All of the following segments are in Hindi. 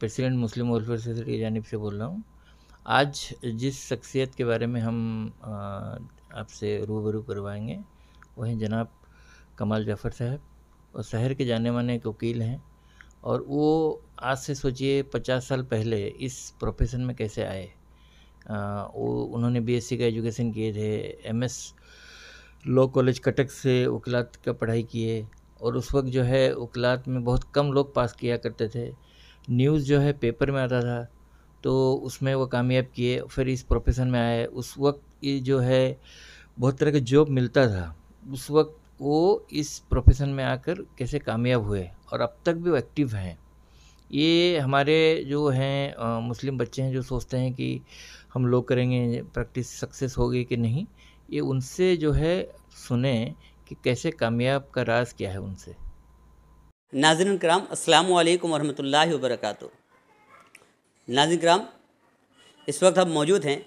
प्रेसिडेंट मुस्लिम वेलफेयर सोसाइटी की जानब से बोल रहा हूँ। आज जिस शख्सियत के बारे में हम आपसे रूबरू करवाएँगे वो हैं जनाब कमाल जाफ़र साहब। और शहर के जाने माने एक वकील हैं। और वो आज से सोचिए पचास साल पहले इस प्रोफेशन में कैसे आए। आ, वो उन्होंने बीएससी का एजुकेशन किए थे एमएस लॉ कॉलेज कटक से वकलात का पढ़ाई किए। और उस वक्त जो है वकलात में बहुत कम लोग पास किया करते थे। न्यूज़ जो है पेपर में आता था तो उसमें वो कामयाब किए, फिर इस प्रोफेशन में आए। उस वक्त ये जो है, बहुत तरह का जॉब मिलता था। उस वक्त वो इस प्रोफेशन में आकर कैसे कामयाब हुए और अब तक भी वो एक्टिव हैं। ये हमारे जो हैं मुस्लिम बच्चे हैं जो सोचते हैं कि हम लोग करेंगे प्रैक्टिस सक्सेस होगी कि नहीं, ये उनसे जो है सुने कि कैसे कामयाब का राज क्या है उनसे। नाजरन कराम, अस्सलाम वालेकुम वरहमतुल्लाहि वबरकातुहू। नाजिन कराम, इस वक्त हम मौजूद हैं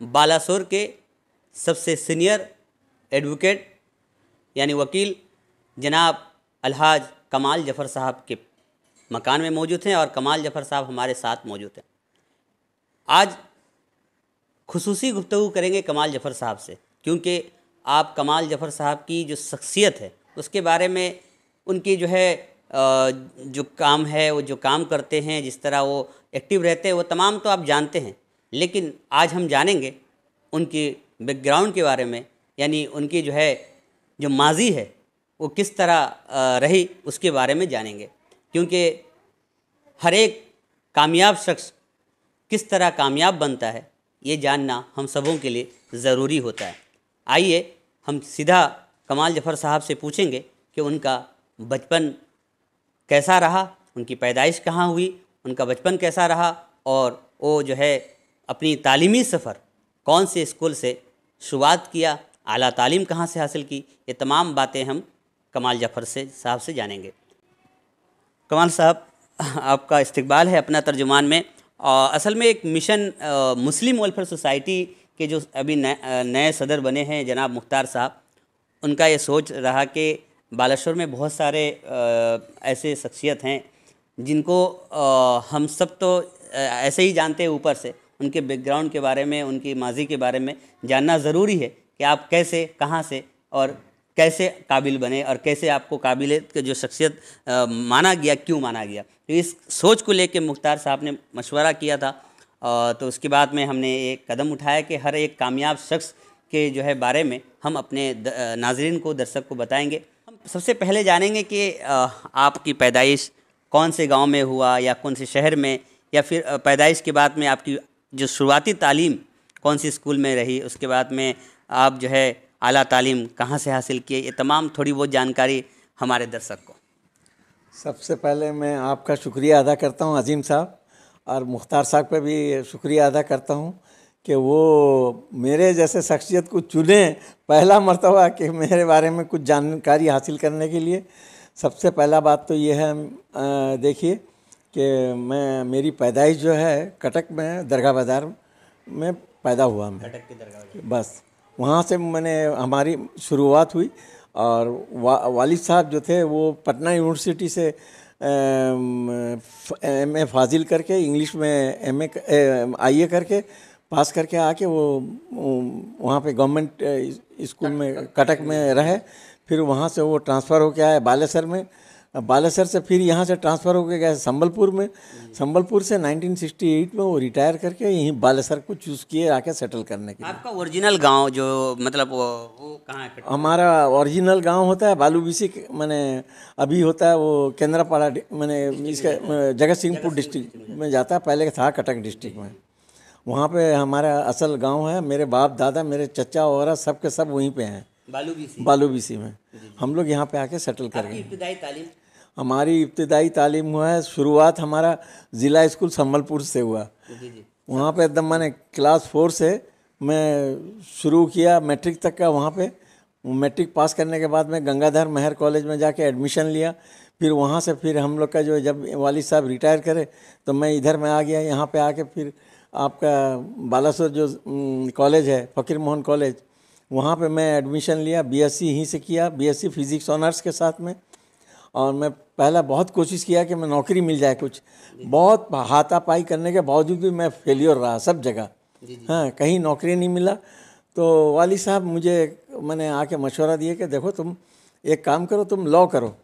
बालासोर के सबसे सीनियर एडवोकेट, यानी वकील जनाब अलहाज कमाल जफ़र साहब के मकान में मौजूद हैं और कमाल जफ़र साहब हमारे साथ मौजूद हैं। आज खसूसी गुफ्तु करेंगे कमाल जफ़र साहब से, क्योंकि आप कमाल जफ़र साहब की जो शख्सियत है, उसके बारे में उनकी जो है जो काम है, वो जो काम करते हैं, जिस तरह वो एक्टिव रहते हैं, वो तमाम तो आप जानते हैं। लेकिन आज हम जानेंगे उनकी बैकग्राउंड के बारे में, यानी उनकी जो है, जो माजी है, वो किस तरह रही, उसके बारे में जानेंगे। क्योंकि हर एक कामयाब शख्स किस तरह कामयाब बनता है, ये जानना हम सबों के लिए ज़रूरी होता है। आइए, हम सीधा कमाल जफ़र साहब से पूछेंगे कि उनका बचपन कैसा रहा? उनकी पैदाइश कहाँ हुई? उनका बचपन कैसा रहा? और वो जो है अपनी तालीमी सफ़र कौन से स्कूल से शुरुआत किया? आला तालीम कहाँ से हासिल की? ये तमाम बातें हम कमाल जफ़र से साहब से जानेंगे। कमाल साहब आपका इस्तकबाल है अपना तर्जुमान में। और असल में एक मिशन आ, मुस्लिम वेलफेयर सोसाइटी के जो अभी नए सदर बने हैं जनाब मुख्तार साहब उनका ये सोच रहा कि बालेश्वर में बहुत सारे ऐसे शख्सियत हैं जिनको हम सब तो ऐसे ही जानते हैं ऊपर से। उनके बैकग्राउंड के बारे में, उनकी माजी के बारे में जानना ज़रूरी है कि आप कैसे, कहाँ से और कैसे काबिल बने और कैसे आपको काबिलियत के जो शख्सियत माना गया, क्यों माना गया। तो इस सोच को लेकर मुख्तार साहब ने मशवरा किया था। तो उसके बाद में हमने एक कदम उठाया कि हर एक कामयाब शख्स के जो है बारे में हम अपने नाजरन को, दर्शक को बताएँगे। सबसे पहले जानेंगे कि आपकी पैदाइश कौन से गाँव में हुआ या कौन से शहर में, या फिर पैदाइश के बाद में आपकी जो शुरुआती तालीम कौन सी स्कूल में रही, उसके बाद में आप जो है आला तालीम कहाँ से हासिल किए, ये तमाम थोड़ी बहुत जानकारी हमारे दर्शक को। सबसे पहले मैं आपका शुक्रिया अदा करता हूँ, अजीम साहब, और मुख्तार साहब पे भी शुक्रिया अदा करता हूँ। कि वो मेरे जैसे शख्सियत को चुने पहला मरतबा कि मेरे बारे में कुछ जानकारी हासिल करने के लिए। सबसे पहला बात तो ये है देखिए कि मैं मेरी पैदाइश जो है कटक में दरगाह बाज़ार में पैदा हुआ मैं। कटक की दरगाह बस वहाँ से मैंने हमारी शुरुआत हुई और वा, वालिद साहब जो थे वो पटना यूनिवर्सिटी से एम ए फाजिल करके इंग्लिश में एम ए आई ए करके पास करके आके वो वहाँ पे गवर्नमेंट स्कूल में कटक में रहे फिर वहाँ से वो ट्रांसफ़र होके आए बालेसर में। बालेसर से फिर यहाँ से ट्रांसफ़र होके गए संबलपुर में। संबलपुर से 1968 में वो रिटायर करके यहीं बालेसर को चूज़ किए आके सेटल करने के आपका ओरिजिनल गाँव जो मतलब वो, वो कहाँ है? हमारा ओरिजिनल गाँव होता है बालू बीसी मैंने अभी होता है वो केंद्रापाड़ा मैंने इसका जगत सिंहपुर डिस्ट्रिक्ट में। जाता है पहले था कटक डिस्ट्रिक्ट में। वहाँ पे हमारा असल गाँव है मेरे बाप दादा मेरे चचा वगैरह सब के सब वहीं पे हैं। बालू बीसी। बालू बीसी में। हम लोग यहाँ पे आके सेटल कर गए तालीम? हमारी इब्तदाई तालीम हुआ है शुरुआत हमारा ज़िला स्कूल संबलपुर से हुआ। वहाँ पे एकदम मैंने क्लास फोर से मैं शुरू किया मैट्रिक तक का वहाँ पे। मैट्रिक पास करने के बाद मैं गंगाधर महर कॉलेज में जाके एडमिशन लिया। फिर वहाँ से फिर हम लोग का जो जब वालिद साहब रिटायर करे तो मैं इधर में आ गया यहाँ पे आके फिर आपका बालासोर जो कॉलेज है फ़कीर मोहन कॉलेज वहाँ पे मैं एडमिशन लिया बीएससी यहीं से किया बीएससी फिज़िक्स ऑनर्स के साथ में। और मैं पहला बहुत कोशिश किया कि मैं नौकरी मिल जाए कुछ। बहुत हाथापाई करने के बावजूद भी मैं फेलियर रहा सब जगह। हाँ कहीं नौकरी नहीं मिला। तो वाली साहब मुझे मैंने आके मशवरा दिया कि देखो तुम एक काम करो तुम लॉ करो।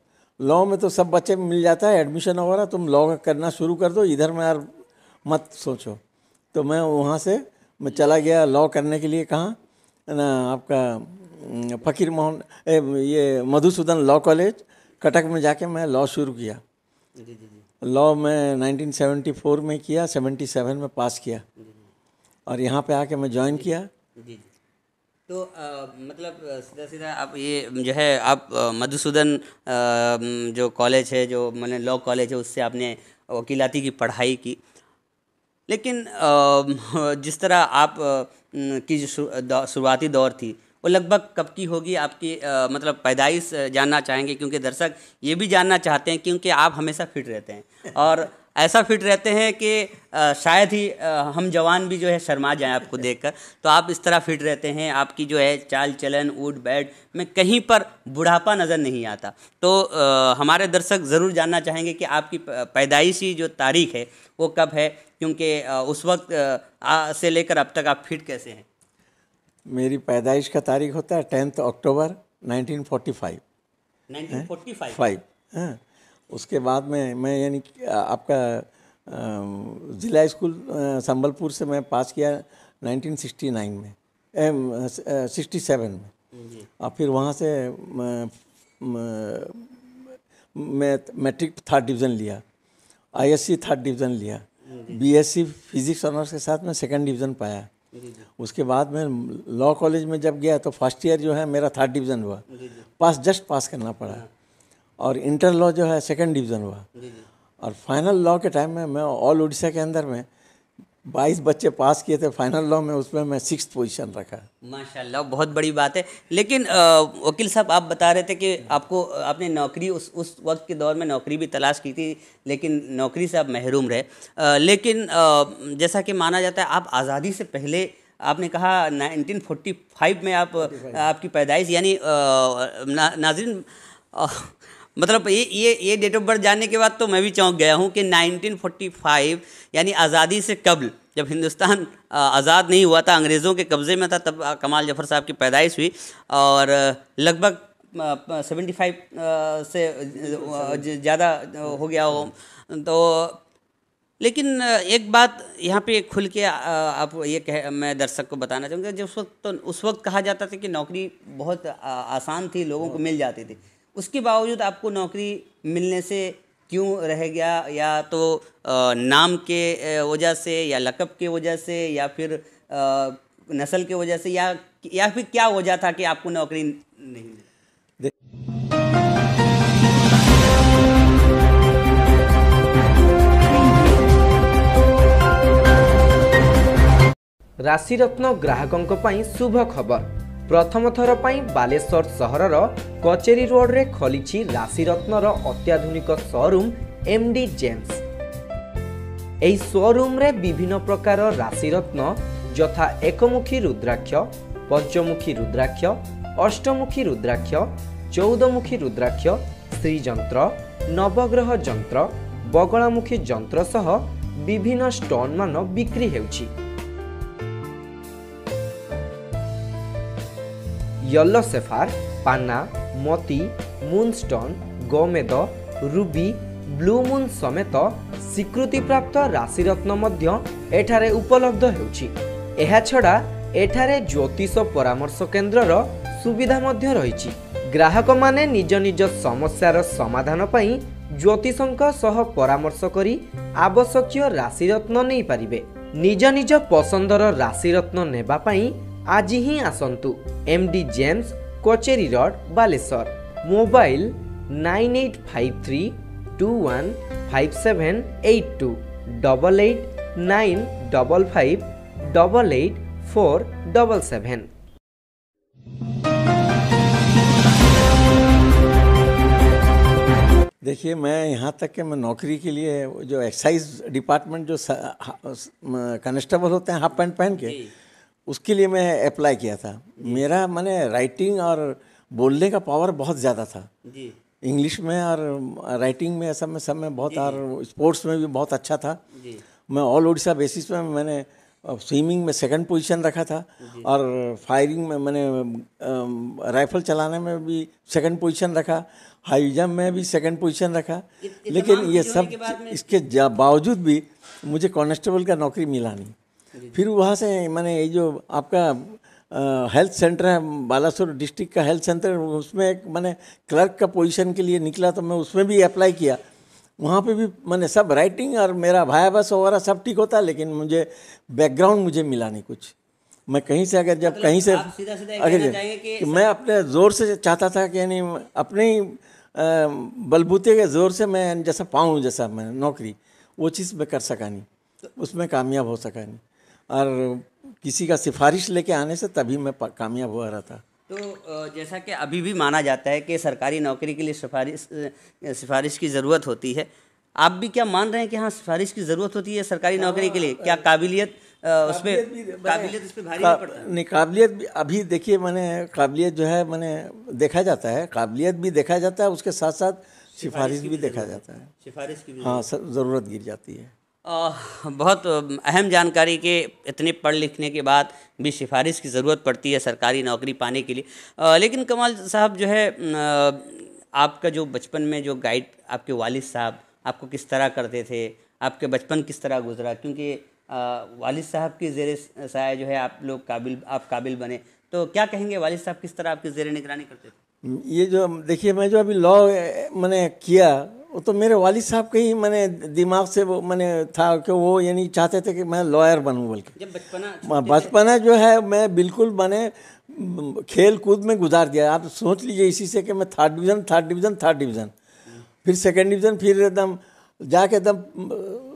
लॉ में तो सब बच्चे मिल जाता है एडमिशन वगैरह तुम लॉ करना शुरू कर दो इधर में यार मत सोचो। तो मैं वहाँ से मैं चला गया लॉ करने के लिए कहाँ ना आपका फ़कीर मोहन ये मधुसूदन लॉ कॉलेज कटक में जाके मैं लॉ शुरू किया। लॉ में 1974 में किया 77 में पास किया। और यहाँ पे आके मैं ज्वाइन किया। तो आ, मतलब सीधा सीधा आप ये जो है आप मधुसूदन जो कॉलेज है जो मैंने लॉ कॉलेज है उससे आपने वकीलाती की पढ़ाई की। लेकिन जिस तरह आप की जो शुरुआती दौर थी, वो लगभग कब की होगी आपकी मतलब पैदाइश जानना चाहेंगे? क्योंकि दर्शक ये भी जानना चाहते हैं क्योंकि आप हमेशा फिट रहते हैं। और ऐसा फिट रहते हैं कि शायद ही हम जवान भी जो है शर्मा जाएँ आपको देखकर। तो आप इस तरह फिट रहते हैं, आपकी जो है चाल चलन उठ बैठ में कहीं पर बुढ़ापा नज़र नहीं आता। तो हमारे दर्शक ज़रूर जानना चाहेंगे कि आपकी पैदाइशी जो तारीख है, वो कब है? क्योंकि उस वक्त से लेकर अब तक आप फिट कैसे हैं? मेरी पैदाइश का तारीख होता है टेंथ अक्टूबर 1945 1945 फाइव। हाँ उसके बाद में मैं यानी आपका ज़िला स्कूल संबलपुर से मैं पास किया 1969 में एम सिक्सटी सेवन में। और फिर वहाँ से मैं मैट्रिक थर्ड डिवीज़न लिया आईएससी थर्ड डिवीज़न लिया। बीएससी फिजिक्स ऑनर्स के साथ में सेकंड डिवीज़न पाया। उसके बाद में लॉ कॉलेज में जब गया तो फ़र्स्ट ईयर जो है मेरा थर्ड डिवीज़न हुआ। पास जस्ट पास करना पड़ा। और इंटर लॉ जो है सेकंड डिवीज़न हुआ। और फाइनल लॉ के टाइम में मैं ऑल उड़ीसा के अंदर में 22 बच्चे पास किए थे फाइनल लॉ में उसमें मैं सिक्स पोजीशन रखा। माशाल्लाह बहुत बड़ी बात है। लेकिन वकील साहब आप बता रहे थे कि आपको आपने नौकरी उस उस वक्त के दौर में नौकरी भी तलाश की थी लेकिन नौकरी से आप महरूम रहे। आ, लेकिन आ, जैसा कि माना जाता है आप आज़ादी से पहले आपने कहा 1945 में आप आपकी पैदाइश यानी ना, नाजरीन मतलब ये ये ये डेट ऑफ़ बर्थ जानने के बाद तो मैं भी चौंक गया हूँ कि 1945 यानी आज़ादी से कबल, जब हिंदुस्तान आज़ाद नहीं हुआ था, अंग्रेज़ों के कब्ज़े में था, तब कमाल जफ़र साहब की पैदाइश हुई और लगभग सेवेंटी फाइव से ज़्यादा हो गया हो। तो लेकिन एक बात यहाँ पे खुल के आप ये कह, मैं दर्शक को बताना चाहूँगा जब उस वक्त तो उस वक्त कहा जाता था कि नौकरी बहुत आसान थी, लोगों को मिल जाती थी। उसके बावजूद आपको नौकरी मिलने से क्यों रह गया या तो नाम के वजह से या लकब के वजह से या फिर नस्ल के वजह से या या फिर क्या वजह था कि आपको नौकरी नहीं मिली ରାଶିରତ୍ନ ଗ୍ରାହକଙ୍କ ପାଇଁ ଶୁଭ ଖବର ପ୍ରଥମ ଥର ପାଇଁ ବାଲେଶ୍ୱର ସହରର କଚେରୀ ରୋଡରେ ଖୋଲିଛି ରାଶିରତ୍ନର ଅତ୍ୟାଧୁନିକ ସୋରୁମ୍ ଏମ୍ ଡି ଜେମ୍ସ ଏହି ସୋରୁମ୍ରେ ବିଭିନ୍ନ ପ୍ରକାର ରାଶିରତ୍ନ ଯଥା ଏକମୁଖୀ ରୁଦ୍ରାକ୍ଷ ପଞ୍ଚମୁଖୀ ରୁଦ୍ରାକ୍ଷ ଅଷ୍ଟମୁଖୀ ରୁଦ୍ରାକ୍ଷ ଚଉଦମୁଖୀ ରୁଦ୍ରାକ୍ଷ ଶ୍ରୀଯନ୍ତ୍ର ନବଗ୍ରହ ଯନ୍ତ୍ର ବଗଳାମୁଖୀ ଯନ୍ତ୍ର ସହ ବିଭିନ୍ନ ଷ୍ଟୋନ୍ମାନ ବିକ୍ରି ହେଉଛି ୟେଲୋ ସେଫାର ପାନା ମୋତି ମୁନ୍ଷ୍ଟୋନ୍ ଗୋମେଦ ରୁବି ବ୍ଲୁ ମୁନ୍ ସମେତ ସ୍ୱୀକୃତିପ୍ରାପ୍ତ ରାଶିରତ୍ନ ମଧ୍ୟ ଏଠାରେ ଉପଲବ୍ଧ ହେଉଛି ଏହାଛଡ଼ା ଏଠାରେ ଜ୍ୟୋତିଷ ପରାମର୍ଶ କେନ୍ଦ୍ରର ସୁବିଧା ମଧ୍ୟ ରହିଛି ଗ୍ରାହକମାନେ ନିଜ ନିଜ ସମସ୍ୟାର ସମାଧାନ ପାଇଁ ଜ୍ୟୋତିଷଙ୍କ ସହ ପରାମର୍ଶ କରି ଆବଶ୍ୟକୀୟ ରାଶିରତ୍ନ ନେଇପାରିବେ ନିଜ ନିଜ ପସନ୍ଦର ରାଶିରତ୍ନ ନେବା ପାଇଁ ଆଜି ହିଁ ଆସନ୍ତୁ M D Gems Kacheri road Baleswar mobile nine eight five three two one five seven eight two double eight nine double five double eight four double seven देखिए मैं यहाँ तक कि मैं नौकरी के लिए जो एक्साइज डिपार्टमेंट जो कनेस्टेबल होते हैं हाफ पैंट पहन के उसके लिए मैं अप्लाई किया था। मेरा मैंने राइटिंग और बोलने का पावर बहुत ज़्यादा था। जी। इंग्लिश में और राइटिंग में सब में सब में बहुत और स्पोर्ट्स में भी बहुत अच्छा था। मैं ऑल उड़ीसा बेसिस पे मैंने स्विमिंग में सेकंड पोजीशन रखा था और फायरिंग में मैंने राइफल चलाने में भी सेकंड पोजीशन रखा। हाई जंप में भी सेकंड पोजीशन रखा। लेकिन ये सब इसके बावजूद भी मुझे कांस्टेबल का नौकरी मिला नहीं। फिर वहाँ से मैंने ये जो आपका हेल्थ सेंटर है बालासोर डिस्ट्रिक्ट का हेल्थ सेंटर उसमें एक मैंने क्लर्क का पोजीशन के लिए निकला तो मैं उसमें भी अप्लाई किया। वहाँ पे भी मैंने सब राइटिंग और मेरा भाया बस वगैरह सब ठीक होता लेकिन मुझे बैकग्राउंड मुझे मिला नहीं कुछ। मैं कहीं से अगर जब मतलब कहीं से सीधा सीधा अगर कि मैं अपने ज़ोर से चाहता था कि यानी अपने बलबूते के ज़ोर से मैं जैसा पाऊँ जैसा मैं नौकरी वो चीज़ मैं कर सका नहीं। उसमें कामयाब हो सका नहीं। और किसी का सिफारिश लेके आने से तभी मैं कामयाब हुआ रहा था तो जैसा कि अभी भी माना जाता है कि सरकारी नौकरी के लिए सिफारिश सिफारिश की ज़रूरत होती है। आप भी क्या मान रहे हैं कि हाँ सिफारिश की ज़रूरत होती है सरकारी नौकरी के लिए? क्या काबिलियत उसमें काबिलियत उस पर भारी नहीं पड़ता? नहीं काबिलियत भी अभी देखिए मैंने काबिलियत जो है मैंने देखा जाता है काबिलियत भी देखा जाता है उसके साथ साथ सिफारिश भी देखा जाता है। सिफारिश की हाँ ज़रूरत गिर जाती है। बहुत अहम जानकारी के, इतने पढ़ लिखने के बाद भी सिफारिश की ज़रूरत पड़ती है सरकारी नौकरी पाने के लिए। लेकिन कमाल साहब जो है आपका जो बचपन में जो गाइड, आपके वालिद साहब, आपको किस तरह करते थे, आपके बचपन किस तरह गुजरा? क्योंकि वालिद साहब की जेर साया जो है, आप लोग काबिल, आप काबिल बने। तो क्या कहेंगे, वालिद साहब किस तरह आपकी जेर निगरानी करते थे? ये जो देखिए, मैं जो अभी लॉ मैंने किया वो तो मेरे वालिद साहब के ही मैंने दिमाग से वो मैंने था कि वो यानी चाहते थे कि मैं लॉयर बनूं बल्कि बचपना बचपना जो है मैं बिल्कुल मैंने खेल कूद में गुजार दिया। आप सोच लीजिए इसी से कि मैं third division third division third division फिर सेकेंड डिवीज़न फिर एकदम जाके एकदम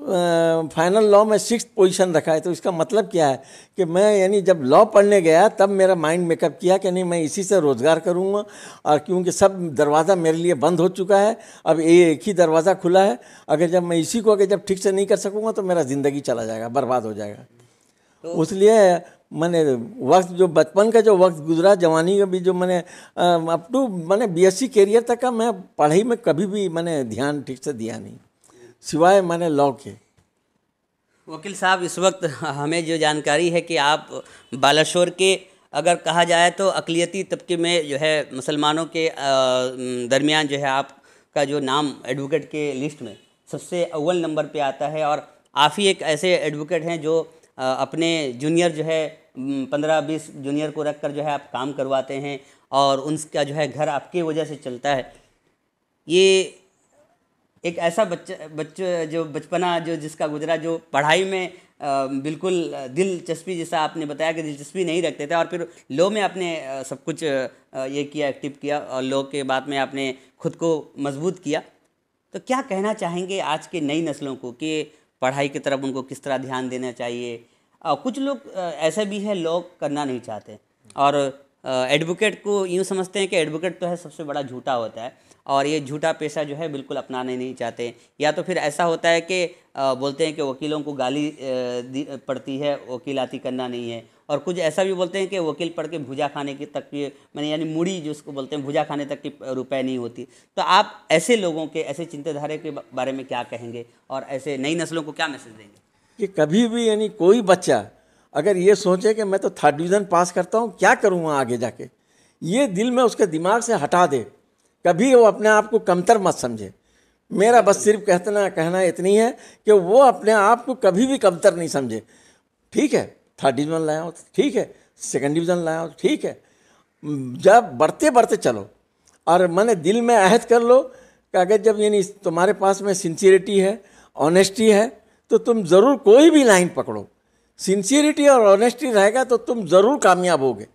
फाइनल लॉ में सिक्स पोजीशन रखा है तो इसका मतलब क्या है कि मैं यानी जब लॉ पढ़ने गया तब मेरा माइंड मेकअप किया कि नहीं मैं इसी से रोज़गार करूँगा और क्योंकि सब दरवाज़ा मेरे लिए बंद हो चुका है अब ये एक ही दरवाज़ा खुला है अगर जब मैं इसी को अगर जब ठीक से नहीं कर सकूँगा तो मेरा ज़िंदगी चला जाएगा बर्बाद हो जाएगा। तो इसलिए मैंने वक्त जो बचपन का जो वक्त गुजरा जवानी का भी जो मैंने अप टू मैंने बीएससी कैरियर तक का मैं पढ़ाई में कभी भी मैंने ध्यान ठीक से दिया नहीं। सिवाय मैंने लॉ के। वकील साहब, इस वक्त हमें जो जानकारी है कि आप बालाशोर के, अगर कहा जाए तो अकलीती तबके में जो है मुसलमानों के दरमियान जो है आपका जो नाम एडवोकेट के लिस्ट में सबसे अव्वल नंबर पे आता है और आप ही एक ऐसे एडवोकेट हैं जो अपने जूनियर जो है पंद्रह बीस जूनियर को रख कर जो है आप काम करवाते हैं और उनका जो है घर आपके वजह से चलता है। ये एक ऐसा बच्चा बच्चा, जो बचपना, जो जिसका गुजरा, जो पढ़ाई में बिल्कुल दिलचस्पी जैसा आपने बताया कि दिलचस्पी नहीं रखते थे और फिर लो में आपने सब कुछ ये किया, एक्टिव किया और लो के बाद में आपने खुद को मज़बूत किया। तो क्या कहना चाहेंगे आज के नई नस्लों को कि पढ़ाई की तरफ़ उनको किस तरह ध्यान देना चाहिए? और कुछ लोग ऐसे भी हैं लोग करना नहीं चाहते। और एडवोकेट को यूँ समझते हैं कि एडवोकेट तो है सबसे बड़ा झूठा होता है। और ये झूठा पेशा जो है बिल्कुल अपनाने नहीं चाहते। या तो फिर ऐसा होता है कि बोलते हैं कि वकीलों को गाली पड़ती है वकीलाती करना नहीं है। और कुछ ऐसा भी बोलते हैं कि वकील पढ़ के भुजा खाने की तक की मैंने यानी मुड़ी जिसको बोलते हैं, भुजा खाने तक की रुपए नहीं होती। तो आप ऐसे लोगों के, ऐसे चिंताधारे के बारे में क्या कहेंगे? और ऐसे नई नस्लों को क्या मैसेज देंगे? कि कभी भी यानी कोई बच्चा अगर ये सोचे कि मैं तो थर्ड डिवीज़न पास करता हूँ, क्या करूँगा आगे जाके? ये दिल में उसके दिमाग से हटा दे। कभी वो अपने आप को कमतर मत समझे। मेरा बस सिर्फ़ कहना कहना इतनी है कि वो अपने आप को कभी भी कमतर नहीं समझे। ठीक है थर्ड डिवीज़न लाया हो तो ठीक है सेकंड डिवीज़न लाया हो तो ठीक है। जब बढ़ते बढ़ते चलो और मैंने दिल में अहद कर लो कि अगर जब यानी तुम्हारे पास में सिंसियरिटी है ऑनेस्टी है तो तुम ज़रूर कोई भी लाइन पकड़ो। सिंसियरिटी और ऑनेस्टी रहेगा तो तुम ज़रूर कामयाब होगे।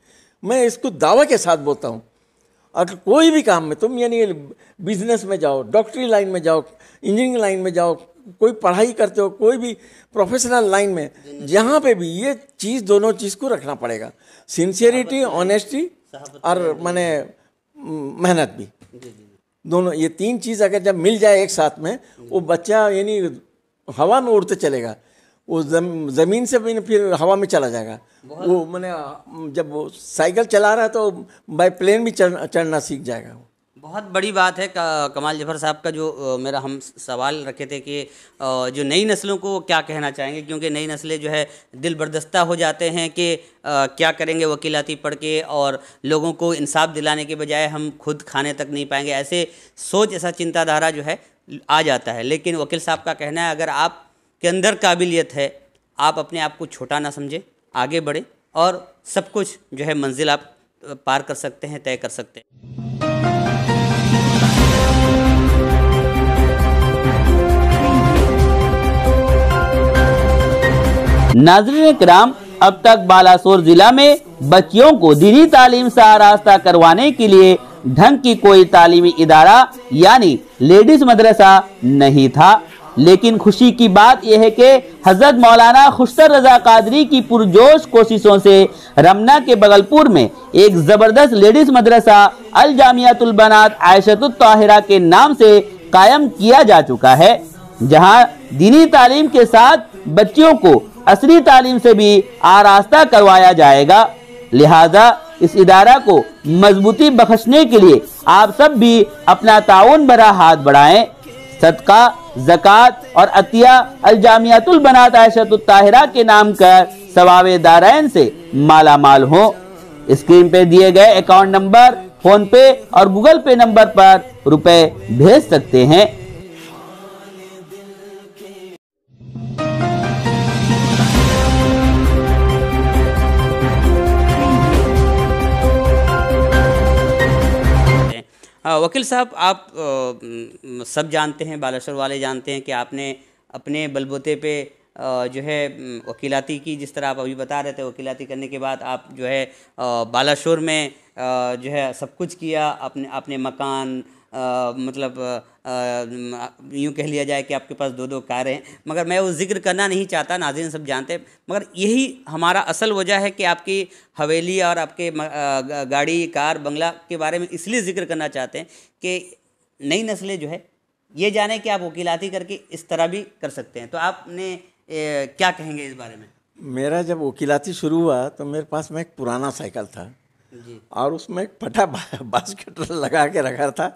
मैं इसको दावा के साथ बोलता हूँ अगर कोई भी काम में तुम यानी बिज़नेस में जाओ डॉक्टरी लाइन में जाओ इंजीनियरिंग लाइन में जाओ कोई पढ़ाई करते हो कोई भी प्रोफेशनल लाइन में जहाँ पे भी ये चीज़ दोनों चीज़ को रखना पड़ेगा। सिंसियरिटी ऑनेस्टी और मैंने मेहनत भी। दोनों ये तीन चीज़ अगर जब मिल जाए एक साथ में वो बच्चा यानी हवा में उड़ते चलेगा। वो जम, ज़मीन से भी फिर हवा में चला जाएगा। वो मैंने जब वो साइकिल चला रहा है तो बाई प्लेन भी चढ़ चढ़ना सीख जाएगा बहुत बड़ी बात है कमाल ज़फ़र साहब का जो मेरा हम सवाल रखे थे कि जो नई नस्लों को क्या कहना चाहेंगे? क्योंकि नई नस्लें जो है दिल बर्दस्ता हो जाते हैं कि क्या करेंगे वकीलाती पढ़ के और लोगों को इंसाफ दिलाने के बजाय हम खुद खाने तक नहीं पाएँगे। ऐसे सोच ऐसा चिंताधारा जो है आ जाता है। लेकिन वकील साहब का कहना है अगर आप के अंदर काबिलियत है, आप अपने आप को छोटा ना समझें, आगे बढ़े और सब कुछ जो है मंजिल आप पार कर सकते हैं, तय कर सकते हैं। नाजरीन कराम अब तक बालासोर जिला में बच्चियों को दीनी तालीम से आरास्ता करवाने के लिए ढंग की कोई तालीमी इदारा, यानी लेडीज़ मदरसा, नहीं था। लेकिन खुशी की बात यह है कि हज़रत मौलाना खुशतर रजा कादरी की पुरजोश कोशिशों से रमना के बगलपुर में एक ज़बरदस्त लेडीज़ मदरसा अल जामियातुल बनात आयशतुल के नाम से कायम किया जा चुका है, जहाँ दीनी तालीम के साथ बच्चियों को असली तालीम से भी आरास्ता करवाया जाएगा। लिहाजा इस इदारा को मजबूती बख्शने के लिए आप सब भी अपना ताउन भरा हाथ बढ़ाएँ। सदका जक़ात और अतिया अलजामियातुल बनात ताहिरा के नाम कर सवाब दारैन से माला माल हो। स्क्रीन पे दिए गए अकाउंट नंबर, फ़ोन पे और गूगल पे नंबर पर रुपए भेज सकते हैं। वकील साहब, आप सब जानते हैं, बालेश्वर वाले जानते हैं कि आपने अपने बलबूते पे जो है वकीलाती की, जिस तरह आप अभी बता रहे थे, वकीलाती करने के बाद आप जो है बालाशोर में जो है, सब कुछ किया, अपने अपने मकान आ, मतलब यूँ कह लिया जाए कि आपके पास दो दो कारें हैं। मगर मैं वो ज़िक्र करना नहीं चाहता नाजिन सब जानते मगर यही हमारा असल वजह है कि आपकी हवेली और आपके गाड़ी कार बंगला के बारे में इसलिए ज़िक्र करना चाहते हैं कि नई नस्लें जो है ये जाने कि आप वकीलाती करके इस तरह भी कर सकते हैं। तो आपने ए, क्या कहेंगे इस बारे में? मेरा जब वकीलाती शुरू हुआ तो मेरे पास में एक पुराना साइकिल था। और उसमें एक फटा बास्केट लगा के रखा था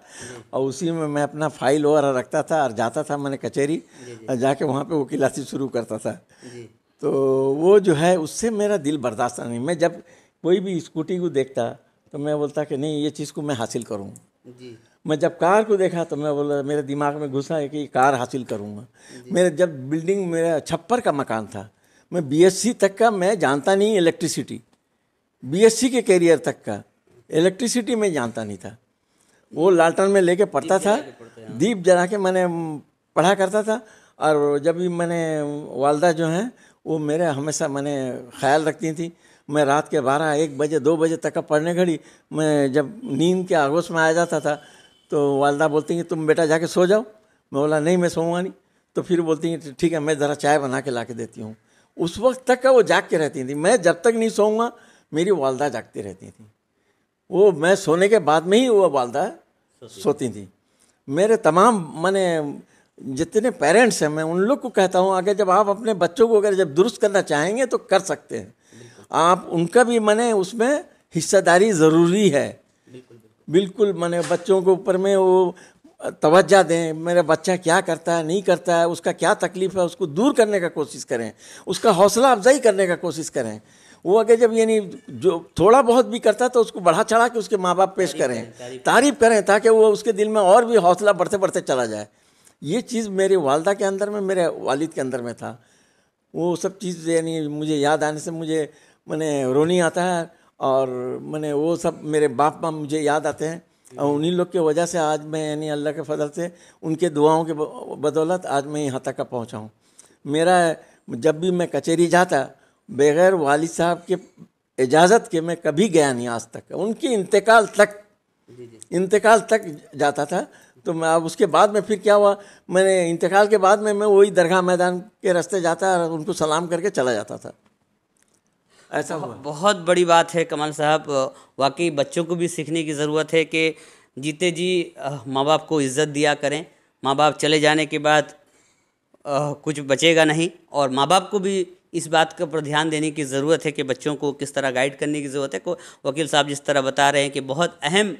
और उसी में मैं अपना फ़ाइल वगैरह रखता था और जाता था मैंने कचहरी और जाके वहाँ पे वकीलाती शुरू करता था। तो वो जो है उससे मेरा दिल बर्दाश्त नहीं। मैं जब कोई भी स्कूटी को देखता तो मैं बोलता कि नहीं ये चीज़ को मैं हासिल करूँ। मैं जब कार को देखा तो मैं बोला मेरे दिमाग में घुसा है कि कार हासिल करूँगा। मेरे जब बिल्डिंग मेरा छप्पर का मकान था मैं बीएससी तक का मैं जानता नहीं इलेक्ट्रिसिटी। बीएससी के कैरियर तक का। इलेक्ट्रिसिटी में जानता नहीं था। वो लालटन में लेके पढ़ता था। दीप जला के मैंने पढ़ा करता था। और जब भी मैंने वालदा जो हैं वो मेरे हमेशा मैंने ख्याल रखती थी। मैं रात के बारह एक बजे दो बजे तक का पढ़ने घड़ी मैं जब नींद के आगोश में आ जाता था तो वालदा बोलती कि तुम बेटा जाके सो जाओ। मैं बोला नहीं मैं सोऊँगा नहीं। तो फिर बोलती हैं ठीक है मैं ज़रा चाय बना के ला के देती हूँ। उस वक्त तक का वो जाग के रहती थी। मैं जब तक नहीं सोऊँगा मेरी वालदा जागती रहती थी। वो मैं सोने के बाद में ही वो वालदा सोती थी। मेरे तमाम मैंने जितने पेरेंट्स हैं मैं उन लोग को कहता हूँ अगर जब आप अपने बच्चों को अगर जब दुरुस्त करना चाहेंगे तो कर सकते हैं। आप उनका भी मैंने उसमें हिस्सेदारी ज़रूरी है। बिल्कुल मैंने बच्चों के ऊपर में वो तवज्जा दें मेरा बच्चा क्या करता है नहीं करता है उसका क्या तकलीफ़ है उसको दूर करने का कोशिश करें उसका हौसला अफजाई करने का कोशिश करें। वो अगर जब यानी जो थोड़ा बहुत भी करता तो उसको बढ़ा चढ़ा के उसके माँ बाप पेश करें तारीफ़ करें। ताकि वो उसके दिल में और भी हौसला बढ़ते बढ़ते चला जाए। ये चीज़ मेरी वालदा के अंदर में मेरे वालिद के अंदर में था। वो सब चीज़ यानी मुझे याद आने से मुझे मैंने रोनी आता है और मैंने वो सब मेरे बाप माँ मुझे याद आते हैं। और उन्हीं लोग की वजह से आज मैं यानी अल्लाह के फजल से उनके दुआओं के बदौलत आज मैं यहाँ तक का पहुँचा हूँ। मेरा जब भी मैं कचहरी जाता बगैर वालिद साहब के इजाज़त के मैं कभी गया नहीं आज तक। उनकी इंतकाल तक इंतकाल तक जाता था। तो मैं अब उसके बाद में फिर क्या हुआ? मैंने इंतकाल के बाद में मैं वही दरगाह मैदान के रास्ते जाता और उनको सलाम करके चला जाता था। ऐसा हुआ। बहुत बड़ी बात है कमाल साहब। वाकई बच्चों को भी सीखने की ज़रूरत है कि जीते जी माँ बाप को इज़्ज़त दिया करें। माँ बाप चले जाने के बाद कुछ बचेगा नहीं और माँ बाप को भी इस बात के ऊपर ध्यान देने की ज़रूरत है कि बच्चों को किस तरह गाइड करने की ज़रूरत है। को वकील साहब जिस तरह बता रहे हैं कि बहुत अहम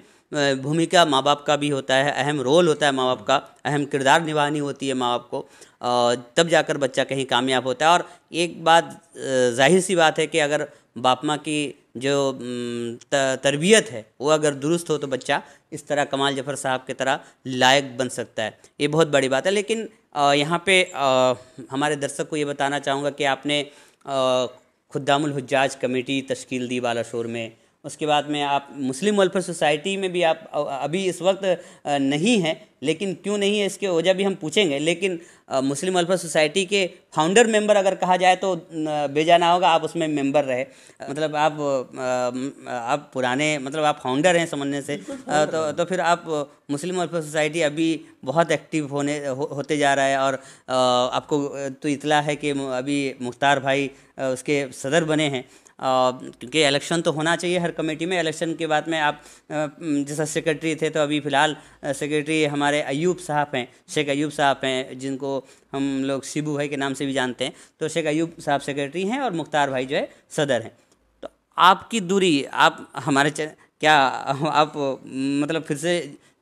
भूमिका माँ बाप का भी होता है, अहम रोल होता है माँ बाप का, अहम किरदार निभानी होती है माँ बाप को तब जाकर बच्चा कहीं कामयाब होता है। और एक बात ज़ाहिर सी बात है कि अगर बाप माँ की जो तरबियत है, वो अगर दुरुस्त हो तो बच्चा इस तरह कमाल जफ़र साहब की तरह लायक बन सकता है। ये बहुत बड़ी बात है, लेकिन यहाँ पे हमारे दर्शक को ये बताना चाहूँगा कि आपने खुदामुल हजाज कमेटी तश्कील दी बालाशोर में उसके बाद में आप मुस्लिम वेलफेयर सोसाइटी में भी आप अभी इस वक्त नहीं हैं लेकिन क्यों नहीं है इसके वजह भी हम पूछेंगे। लेकिन मुस्लिम वेलफेयर सोसाइटी के फाउंडर मेंबर अगर कहा जाए तो बेजाना होगा आप उसमें मेंबर रहे। मतलब आप आप पुराने मतलब आप फाउंडर हैं समझने से। तो तो फिर आप मुस्लिम वेलफेयर सोसाइटी अभी बहुत एक्टिव होने हो, होते जा रहा है और आपको तो इतला है कि अभी मुख्तार भाई उसके सदर बने हैं। क्योंकि इलेक्शन तो होना चाहिए हर कमेटी में। इलेक्शन के बाद में आप जैसा सेक्रेटरी थे तो अभी फ़िलहाल सेक्रेटरी हमारे अयूब साहब हैं। शेख अयूब साहब हैं जिनको हम लोग शिबू भाई के नाम से भी जानते हैं। तो शेख अयूब साहब सेक्रेटरी हैं और मुख्तार भाई जो है सदर हैं। तो आपकी दूरी आप हमारे क्या आप मतलब फिर से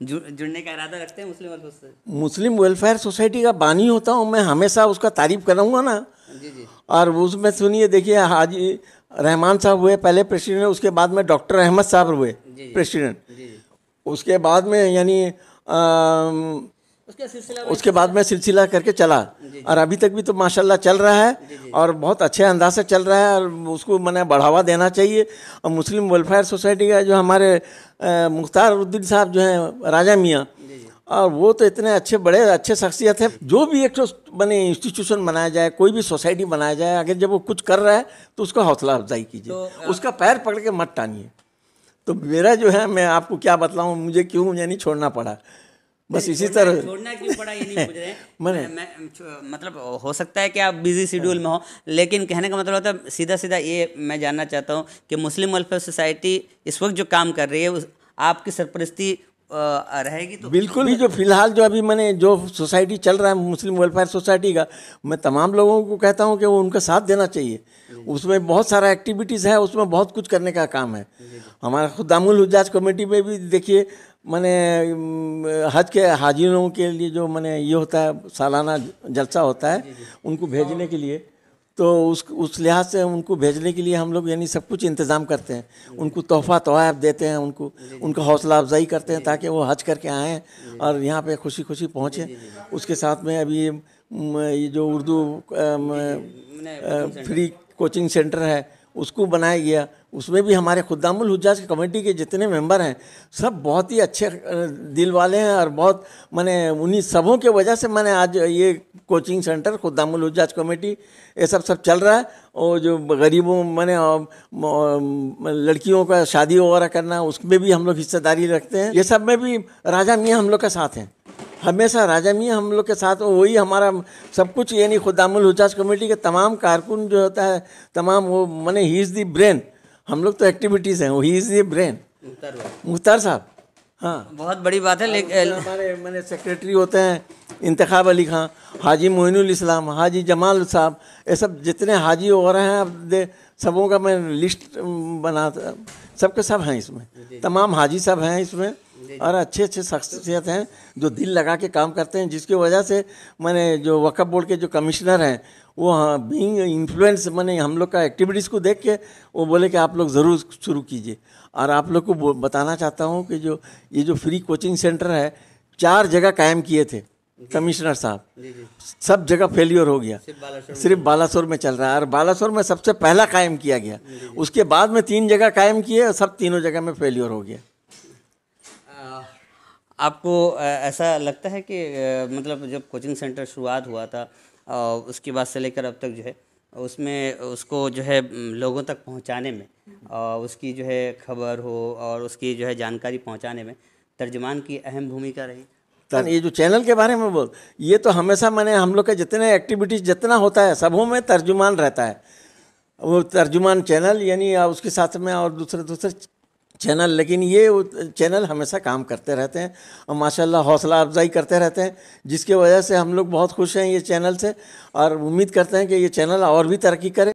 जुड़ने का इरादा रखते हैं Muslim welfare Muslim welfare society का बानी होता हूँ। मैं हमेशा उसका तारीफ़ कराऊँगा ना। जी जी। और उसमें सुनिए देखिए हाजी रहमान साहब हुए पहले प्रेसिडेंट उसके बाद में डॉक्टर अहमद साहब हुए प्रेसिडेंट उसके बाद में यानी उसके बाद में सिलसिला करके चला। और अभी तक भी तो माशाल्लाह चल रहा है और बहुत अच्छे अंदाज से चल रहा है और उसको मैंने बढ़ावा देना चाहिए। और मुस्लिम वेलफेयर सोसाइटी का जो हमारे मुख्तार उद्दीन साहब जो हैं राजा मियाँ और वो तो इतने अच्छे बड़े अच्छे शख्सियत हैं। जो भी एक बने इंस्टीट्यूशन बनाया जाए कोई भी सोसाइटी बनाया जाए अगर जब वो कुछ कर रहा है तो उसका हौसला अफजाई कीजिए। तो, उसका पैर पकड़ के मत टानिए। तो मेरा जो है मैं आपको क्या बतलाऊँ मुझे क्यों मुझे नहीं छोड़ना पड़ा। बस इसी तरह। छोड़ना क्यों पड़ा ये नहीं पूछ रहे मैंने। मैं मतलब हो सकता है कि आप बिज़ी शेड्यूल में हो लेकिन कहने का मतलब होता है सीधा सीधा ये मैं जानना चाहता हूँ कि मुस्लिम वेलफेयर सोसाइटी इस वक्त जो काम कर रही है आपकी सरपरस्ती रहेगी तो बिल्कुल ही जो फ़िलहाल जो अभी मैंने जो सोसाइटी चल रहा है मुस्लिम वेलफेयर सोसाइटी का मैं तमाम लोगों को कहता हूँ कि वो उनका साथ देना चाहिए। उसमें बहुत सारा एक्टिविटीज़ है उसमें बहुत कुछ करने का काम है। हमारा खुदामुल हजाज कमेटी में भी देखिए मैंने हज के हाजिरों के लिए जो मैंने ये होता है सालाना जलसा होता है उनको भेजने के लिए। तो उस उस लिहाज से उनको भेजने के लिए हम लोग यानी सब कुछ इंतज़ाम करते हैं। उनको तोहफ़ा तोहफ़ देते हैं, उनको, उनका हौसला अफजाई करते हैं ताकि वो हज करके आएँ और यहाँ पे खुशी खुशी पहुँचें। उसके साथ में अभी ये जो उर्दू फ्री कोचिंग सेंटर है उसको बनाया गया। उसमें भी हमारे खुदामुल हुजाज की कमेटी के जितने मेंबर हैं, सब बहुत ही अच्छे दिल वाले हैं और बहुत, मैंने उन्हीं सबों के वजह से मैंने आज ये coaching centre Khuddamul Hujjaj committee, ये सब सब चल रहा है। और जो गरीबों, मैंने लड़कियों का शादी वगैरह करना, उसमें भी हम लोग हिस्सेदारी रखते हैं। ये सब में भी राजा मियाँ हम लोग के साथ हैं। हमेशा राजा मियाँ हम लोग के साथ वही हमारा सब कुछ यानी खुदामुल हुजाज कमेटी के तमाम कारकुन जो होता है तमाम वो मैंने ही इज़ दी ब्रेन हम लोग तो एक्टिविटीज़ हैं वो ही इज़ दी ब्रेन मुख्तार साहब हाँ। बहुत बड़ी बात है लेकिन हमारे मैंने सेक्रेटरी होते हैं इंतखाब अली खां हाजी मोइनुल इस्लाम हाजी जमाल साहब ये सब जितने हाजी वगैरह हैं अब दे सबों का मैं लिस्ट बना सबके सब हैं इसमें। तमाम हाजी सब हैं इसमें। और अच्छे अच्छे शख्सियत हैं जो दिल लगा के काम करते हैं जिसकी वजह से मैंने जो वक़ बोर्ड के जो कमिश्नर हैं वो बींग इन्फ्लुएंस मैंने हम लोग का एक्टिविटीज़ को देख के वो बोले कि आप लोग ज़रूर शुरू कीजिए। और आप लोग को बताना चाहता हूँ कि जो ये जो फ्री कोचिंग सेंटर है चार जगह कायम किए थे कमिश्नर साहब। सब जगह फेलियर हो गया। सिर्फ़ बालासोर में चल रहा है। और बालासोर में सबसे पहला कायम किया गया। उसके बाद में तीन जगह कायम किए और सब तीनों जगह में फेलियर हो गया। आपको ऐसा लगता है कि मतलब जब कोचिंग सेंटर शुरुआत हुआ था उसके बाद से लेकर अब तक जो है, उसमें उसको जो है लोगों तक पहुँचाने में और उसकी जो है खबर हो और उसकी जो है जानकारी पहुँचाने में तर्जमान की अहम भूमिका रही। ये जो चैनल के बारे में बोल, ये तो हमेशा मैंने हम लोग के जितने एक्टिविटीज़ जितना होता है, सबों में तर्जुमान रहता है। वो तर्जुमान चैनल यानी उसके साथ में और दूसरे दूसरे चैनल, लेकिन ये चैनल हमेशा काम करते रहते हैं और माशाल्लाह हौसला अफजाई करते रहते हैं, जिसके वजह से हम लोग बहुत खुश हैं ये चैनल से और उम्मीद करते हैं कि ये चैनल और भी तरक्की करे।